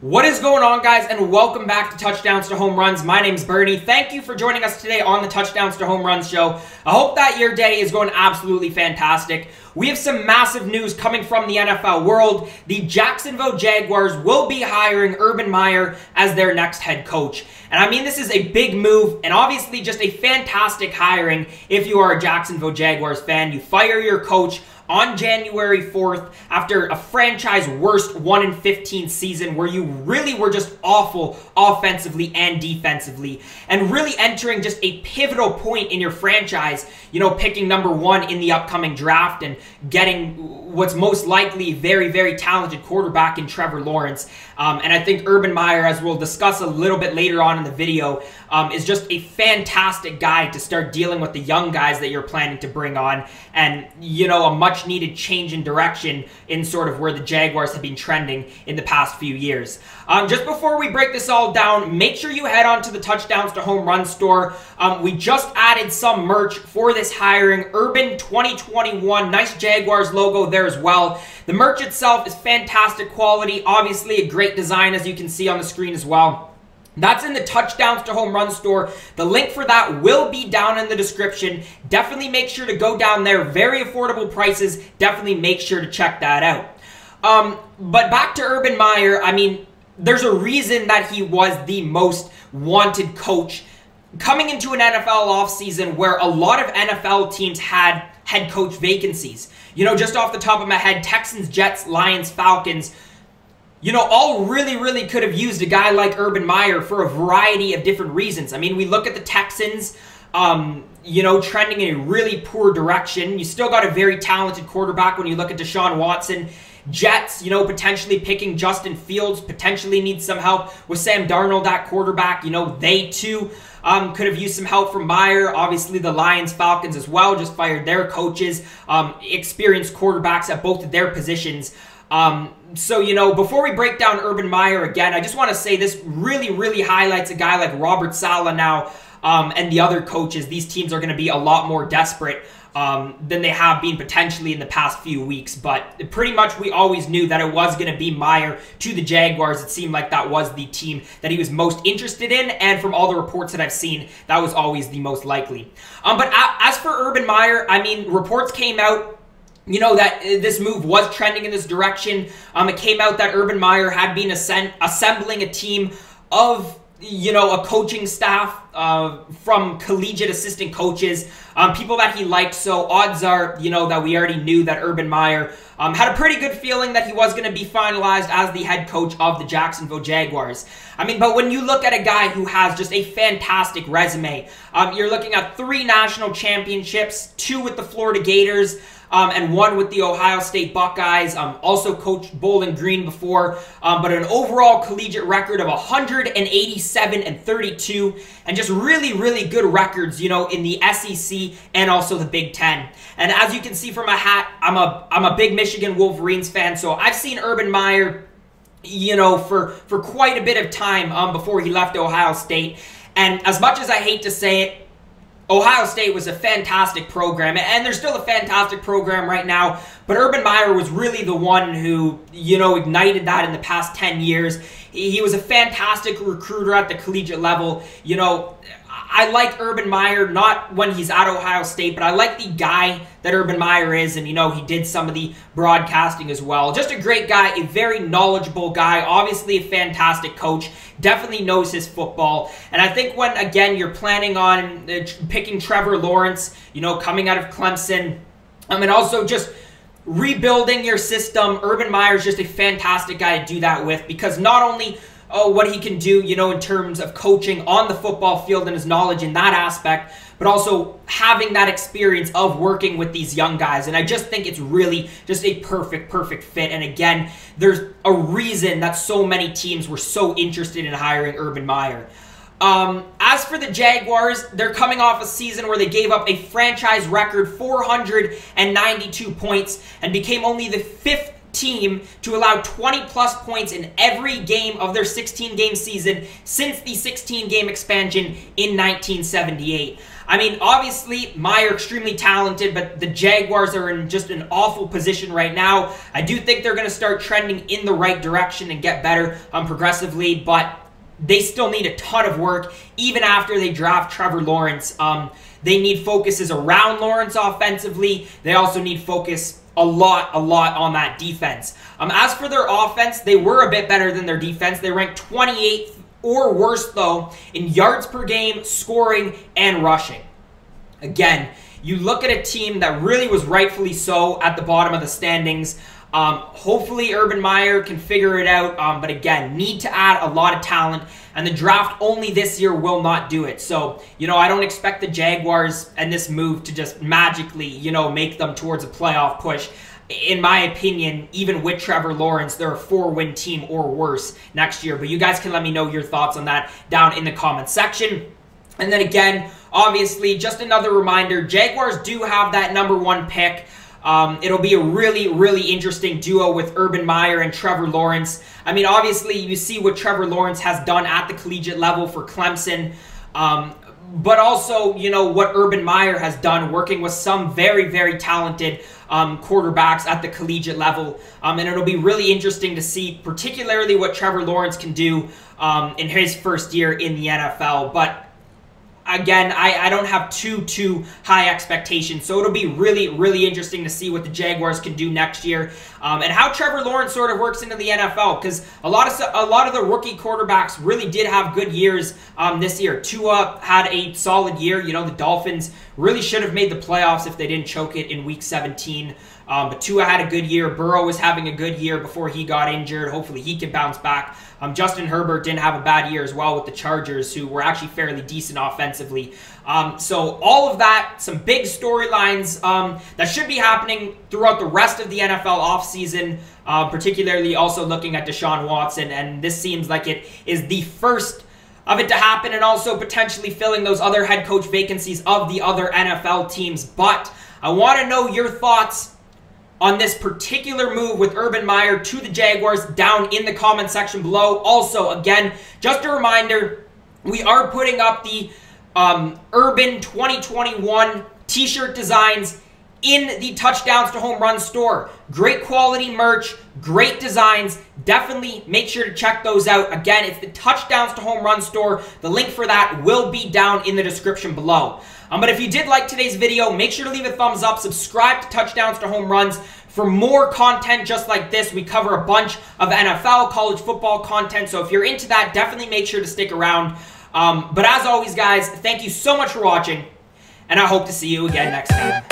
What is going on, guys, and welcome back to Touchdowns to Home Runs. My name's Bernie. Thank you for joining us today on the Touchdowns to Home Runs show. I hope that your day is going absolutely fantastic. We have some massive news coming from the NFL world. The Jacksonville Jaguars will be hiring Urban Meyer as their next head coach. And I mean, this is a big move and obviously just a fantastic hiring if you are a Jacksonville Jaguars fan. You fire your coach on January 4th after a franchise worst 1 in 15 season where you really were just awful offensively and defensively and really entering just a pivotal point in your franchise, you know, picking number 1 in the upcoming draft and getting what's most likely very very talented quarterback in Trevor Lawrence. Um, and I think Urban Meyer as we'll discuss a little bit later on in the video um, is just a fantastic guy to start dealing with the young guys that you're planning to bring on and you know a much needed change in direction in sort of where the Jaguars have been trending in the past few years. Um, just before we break this all down, make sure you head on to the Touchdowns to Home Run store. Um, we just added some merch for this hiring. Urban 2021, nice Jaguars logo there as well. The merch itself is fantastic quality, obviously a great design as you can see on the screen as well. That's in the touchdowns to home run store. The link for that will be down in the description. Definitely make sure to go down there. Very affordable prices. Definitely make sure to check that out. Um, but back to Urban Meyer, I mean, there's a reason that he was the most wanted coach coming into an NFL offseason where a lot of NFL teams had head coach vacancies. You know, just off the top of my head, Texans, Jets, Lions, Falcons, you know, all really, really could have used a guy like Urban Meyer for a variety of different reasons. I mean, we look at the Texans, um, you know, trending in a really poor direction. You still got a very talented quarterback when you look at Deshaun Watson. Jets, you know, potentially picking Justin Fields, potentially need some help with Sam Darnold at quarterback. You know, they too um, could have used some help from Meyer. Obviously, the Lions, Falcons as well just fired their coaches, um, experienced quarterbacks at both of their positions. Um, so, you know, before we break down Urban Meyer again, I just want to say this really, really highlights a guy like Robert Saleh now um, and the other coaches. These teams are going to be a lot more desperate um, than they have been potentially in the past few weeks. But pretty much we always knew that it was going to be Meyer to the Jaguars. It seemed like that was the team that he was most interested in. And from all the reports that I've seen, that was always the most likely. Um, but as for Urban Meyer, I mean, reports came out you know that uh, this move was trending in this direction. Um, it came out that Urban Meyer had been assembling a team of you know a coaching staff uh, from collegiate assistant coaches, um, people that he liked. So odds are you know that we already knew that Urban Meyer um, had a pretty good feeling that he was going to be finalized as the head coach of the Jacksonville Jaguars. I mean, but when you look at a guy who has just a fantastic resume, um, you're looking at three national championships, two with the Florida Gators um, and one with the Ohio State Buckeyes. Um, also coached Bowling Green before, um, but an overall collegiate record of 187 and 32, and just really, really good records, you know, in the SEC and also the Big Ten. And as you can see from my hat, I'm a I'm a big Michigan Wolverines fan, so I've seen Urban Meyer you know, for, for quite a bit of time um, before he left Ohio State. And as much as I hate to say it, Ohio State was a fantastic program, and they're still a fantastic program right now. But Urban Meyer was really the one who, you know, ignited that in the past 10 years. He was a fantastic recruiter at the collegiate level. You know, I like Urban Meyer, not when he's at Ohio State, but I like the guy that Urban Meyer is, and you know, he did some of the broadcasting as well. Just a great guy, a very knowledgeable guy, obviously a fantastic coach, definitely knows his football. And I think when, again, you're planning on uh, picking Trevor Lawrence, you know, coming out of Clemson, I mean, also just rebuilding your system, Urban Meyer is just a fantastic guy to do that with because not only oh, what he can do, you know, in terms of coaching on the football field and his knowledge in that aspect, but also having that experience of working with these young guys. And I just think it's really just a perfect, perfect fit. And again, there's a reason that so many teams were so interested in hiring Urban Meyer. Um, as for the Jaguars, they're coming off a season where they gave up a franchise record 492 points and became only the fifth team to allow 20 plus points in every game of their 16 game season since the 16 game expansion in 1978. I mean, obviously, Meyer extremely talented, but the Jaguars are in just an awful position right now. I do think they're going to start trending in the right direction and get better um, progressively, but they still need a ton of work even after they draft Trevor Lawrence. Um, they need focuses around Lawrence offensively. They also need focus a lot, a lot on that defense. Um, as for their offense, they were a bit better than their defense. They ranked 28th or worse, though, in yards per game, scoring, and rushing. Again, you look at a team that really was rightfully so at the bottom of the standings. Um, hopefully, Urban Meyer can figure it out. Um, but again, need to add a lot of talent, and the draft only this year will not do it. So, you know, I don't expect the Jaguars and this move to just magically, you know, make them towards a playoff push. In my opinion, even with Trevor Lawrence, they're a four win team or worse next year. But you guys can let me know your thoughts on that down in the comment section. And then again, obviously, just another reminder Jaguars do have that number one pick. Um, it'll be a really, really interesting duo with Urban Meyer and Trevor Lawrence. I mean, obviously, you see what Trevor Lawrence has done at the collegiate level for Clemson. Um, but also, you know, what Urban Meyer has done working with some very, very talented um, quarterbacks at the collegiate level. Um, and it'll be really interesting to see, particularly what Trevor Lawrence can do um, in his first year in the NFL. But again, I, I don't have too, too high expectations. So it'll be really, really interesting to see what the Jaguars can do next year um, and how Trevor Lawrence sort of works into the NFL because a lot of a lot of the rookie quarterbacks really did have good years um, this year. Tua had a solid year. You know, the Dolphins really should have made the playoffs if they didn't choke it in Week 17. Um, but Tua had a good year. Burrow was having a good year before he got injured. Hopefully he can bounce back. Um, Justin Herbert didn't have a bad year as well with the Chargers, who were actually fairly decent offensively. Um, so all of that, some big storylines um, that should be happening throughout the rest of the NFL offseason, uh, particularly also looking at Deshaun Watson. And this seems like it is the first of it to happen and also potentially filling those other head coach vacancies of the other NFL teams. But I want to know your thoughts on this particular move with Urban Meyer to the Jaguars down in the comment section below. Also, again, just a reminder, we are putting up the um, Urban 2021 t-shirt designs in the touchdowns to home run store. Great quality merch, great designs. Definitely make sure to check those out. Again, it's the touchdowns to home run store. The link for that will be down in the description below. Um, but if you did like today's video, make sure to leave a thumbs up, subscribe to Touchdowns to Home Runs for more content just like this. We cover a bunch of NFL, college football content, so if you're into that, definitely make sure to stick around. Um, but as always, guys, thank you so much for watching, and I hope to see you again next time.